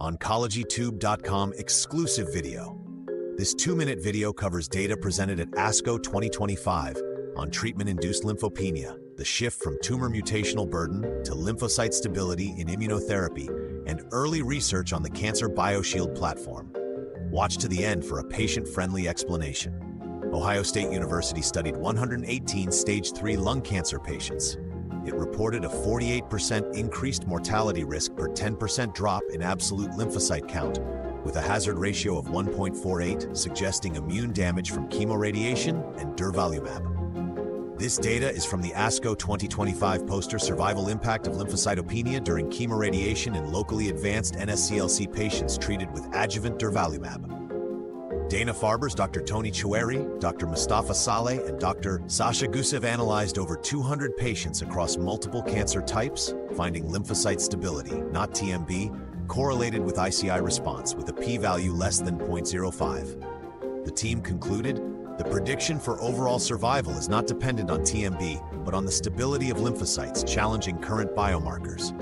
OncologyTube.com exclusive video. This two-minute video covers data presented at ASCO 2025 on treatment-induced lymphopenia, the shift from tumor mutational burden to lymphocyte stability in immunotherapy, and early research on the Cancer BioShield platform. Watch to the end for a patient-friendly explanation. Ohio State University studied 118 stage 3 lung cancer patients it reported a 48% increased mortality risk per 10% drop in absolute lymphocyte count, with a hazard ratio of 1.48, suggesting immune damage from chemoradiation and durvalumab. This data is from the ASCO 2025 poster Survival Impact of Lymphocytopenia During Chemoradiation in Locally Advanced NSCLC Patients Treated with Adjuvant Durvalumab. Dana-Farber's Dr. Toni Choueiri, Dr. Mustafa Saleh, and Dr. Sasha Gusev analyzed over 200 patients across multiple cancer types, finding lymphocyte stability, not TMB, correlated with ICI response with a p-value less than 0.05. The team concluded, the prediction for overall survival is not dependent on TMB, but on the stability of lymphocytes challenging current biomarkers.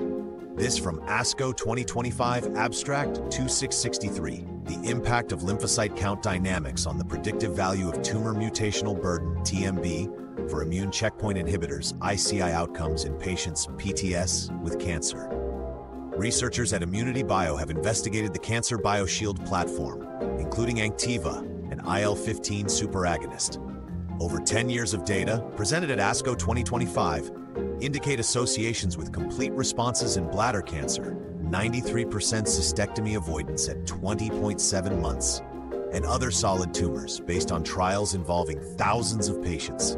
This from ASCO 2025 Abstract 2663, The Impact of Lymphocyte Count Dynamics on the Predictive Value of Tumor Mutational Burden, TMB, for Immune Checkpoint Inhibitors, ICI Outcomes in Patients PTS with Cancer. Researchers at ImmunityBio have investigated the Cancer BioShield platform, including Anktiva, an IL-15 superagonist. Over 10 years of data, presented at ASCO 2025, indicate associations with complete responses in bladder cancer, 93% cystectomy avoidance at 20.7 months, and other solid tumors based on trials involving thousands of patients.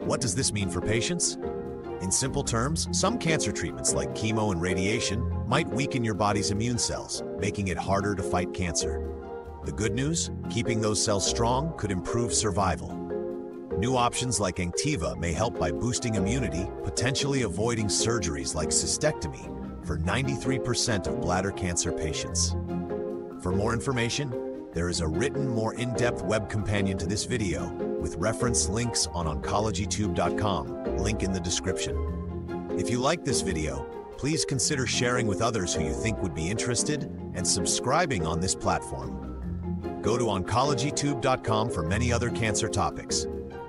What does this mean for patients? In simple terms, some cancer treatments like chemo and radiation might weaken your body's immune cells, making it harder to fight cancer. The good news? Keeping those cells strong could improve survival. New options like Anktiva may help by boosting immunity, potentially avoiding surgeries like cystectomy for 93% of bladder cancer patients. For more information, there is a written, more in-depth web companion to this video with reference links on oncologytube.com, link in the description. If you like this video, please consider sharing with others who you think would be interested and subscribing on this platform. Go to oncologytube.com for many other cancer topics.